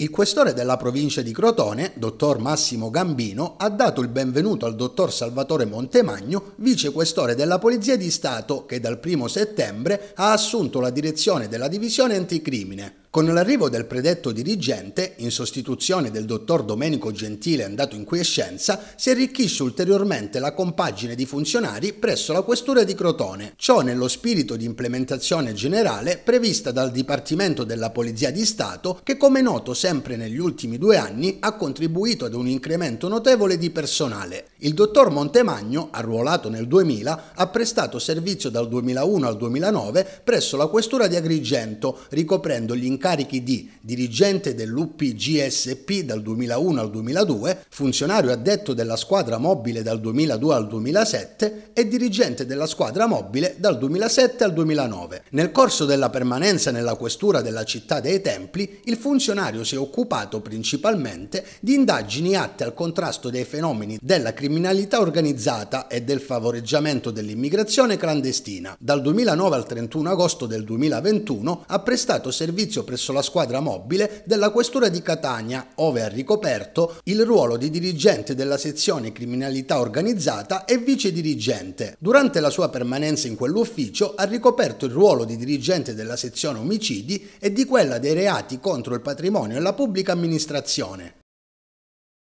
Il questore della provincia di Crotone, dottor Massimo Gambino, ha dato il benvenuto al dottor Salvatore Montemagno, vice questore della Polizia di Stato, che dal 1 settembre ha assunto la direzione della divisione anticrimine. Con l'arrivo del predetto dirigente, in sostituzione del dottor Domenico Gentile andato in quiescenza, si arricchisce ulteriormente la compagine di funzionari presso la questura di Crotone, ciò nello spirito di implementazione generale prevista dal Dipartimento della Polizia di Stato che come noto sempre negli ultimi due anni ha contribuito ad un incremento notevole di personale. Il dottor Montemagno, arruolato nel 2000, ha prestato servizio dal 2001 al 2009 presso la questura di Agrigento, ricoprendo gli incarichi incarichi di dirigente dell'UPGSP dal 2001 al 2002, funzionario addetto della squadra mobile dal 2002 al 2007 e dirigente della squadra mobile dal 2007 al 2009. Nel corso della permanenza nella questura della città dei Templi, il funzionario si è occupato principalmente di indagini atte al contrasto dei fenomeni della criminalità organizzata e del favoreggiamento dell'immigrazione clandestina. Dal 2009 al 31 agosto del 2021 ha prestato servizio presso la squadra mobile della questura di Catania, ove ha ricoperto il ruolo di dirigente della sezione criminalità organizzata e vice dirigente. Durante la sua permanenza in quell'ufficio ha ricoperto il ruolo di dirigente della sezione omicidi e di quella dei reati contro il patrimonio e la pubblica amministrazione.